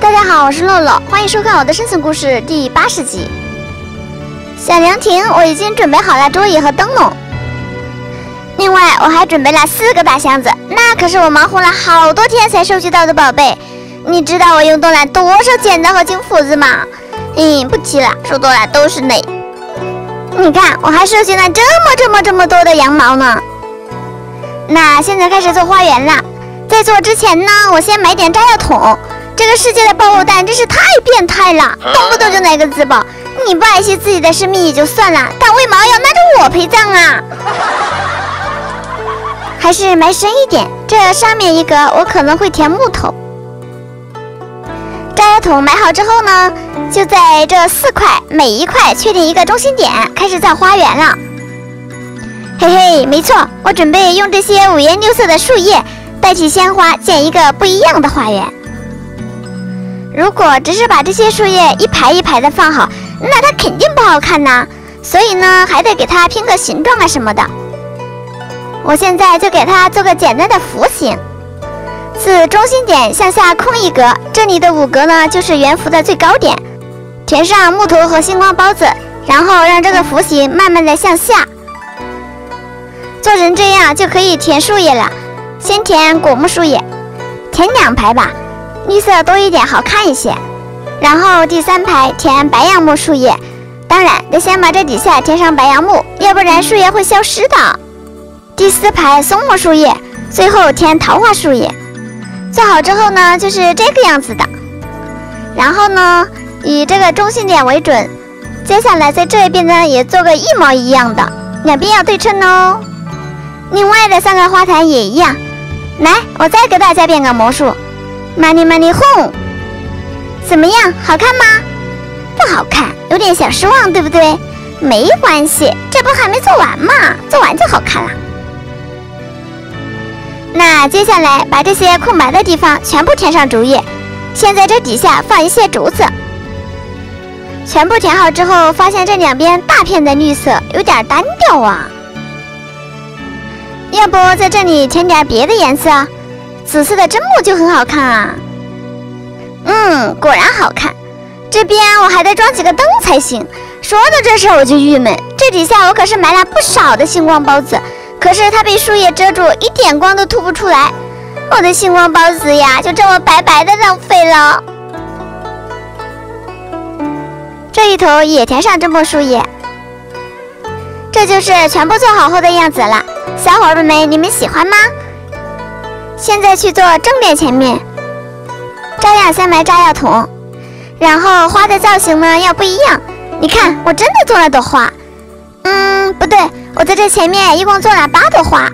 大家好，我是乐乐，欢迎收看我的生存故事第八十集。小凉亭，我已经准备好了桌椅和灯笼。另外，我还准备了四个大箱子，那可是我忙活了好多天才收集到的宝贝。你知道我用动了多少剪刀和金斧子吗？嗯，不提了，说多了都是泪。你看，我还收集了这么这么这么多的羊毛呢。那现在开始做花园了。在做之前呢，我先买点炸药桶。这个世界的爆弹真是太变态了，动不动就来个自爆。你不爱惜自己的生命也就算了，但为毛要拉着我陪葬啊？还是埋深一点，这上面一格我可能会填木头。炸药桶埋好之后呢，就在这四块每一块确定一个中心点，开始造花园了。嘿嘿，没错，我准备用这些五颜六色的树叶代替鲜花，建一个不一样的花园。如果只是把这些树叶一排一排的放好，那它肯定不好看呐。所以呢，还得给它拼个形状啊什么的。我现在就给它做个简单的弧形，自中心点向下空一格，这里的五格呢就是圆弧的最高点，填上木头和星光包子，然后让这个弧形慢慢的向下。做成这样就可以填树叶了。先填果木树叶，填两排吧，绿色多一点好看一些。然后第三排填白杨木树叶，当然得先把这底下填上白杨木，要不然树叶会消失的。第四排松木树叶，最后填桃花树叶。做好之后呢，就是这个样子的。然后呢，以这个中心点为准，接下来在这一边呢也做个一模一样的，两边要对称哦。另外的三个花坛也一样，来，我再给大家变个魔术，money money home，怎么样，好看吗？不好看，有点小失望，对不对？没关系，这不还没做完吗？做完就好看了。那接下来把这些空白的地方全部填上竹叶，先在这底下放一些竹子。全部填好之后，发现这两边大片的绿色有点单调啊。要不在这里填点别的颜色，紫色的真木就很好看啊。嗯，果然好看。这边我还得装几个灯才行。说到这事我就郁闷，这底下我可是埋了不少的星光孢子，可是它被树叶遮住，一点光都吐不出来。我的星光孢子呀，就这么白白的浪费了。这一头也填上这木树叶，这就是全部做好后的样子了。小伙伴们，你们喜欢吗？现在去做正面前面，照样先埋炸药桶，然后花的造型呢要不一样。你看，我真的做了朵花。嗯，不对，我在这前面一共做了八朵花，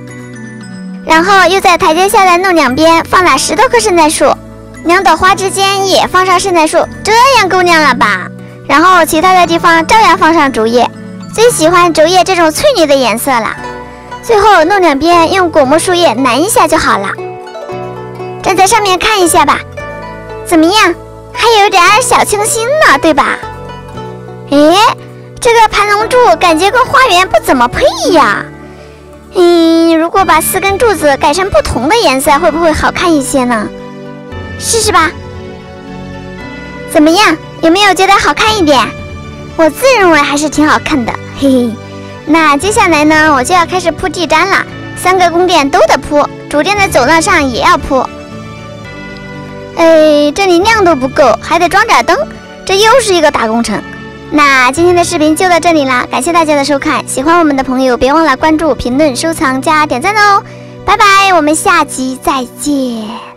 然后又在台阶下的弄两边放了十多棵圣诞树，两朵花之间也放上圣诞树，这样够亮了吧？然后其他的地方照样放上竹叶，最喜欢竹叶这种翠绿的颜色了。最后弄两边用果木树叶拦一下就好了。站在上面看一下吧，怎么样？还有点小清新呢，对吧？哎，这个盘龙柱感觉跟花园不怎么配呀。嗯，如果把四根柱子改成不同的颜色，会不会好看一些呢？试试吧。怎么样？有没有觉得好看一点？我自认为还是挺好看的，嘿嘿。那接下来呢，我就要开始铺地毡了。三个宫殿都得铺，主殿的走廊上也要铺。哎，这里亮度不够，还得装点灯，这又是一个大工程。那今天的视频就到这里啦，感谢大家的收看。喜欢我们的朋友，别忘了关注、评论、收藏、加点赞哦。拜拜，我们下集再见。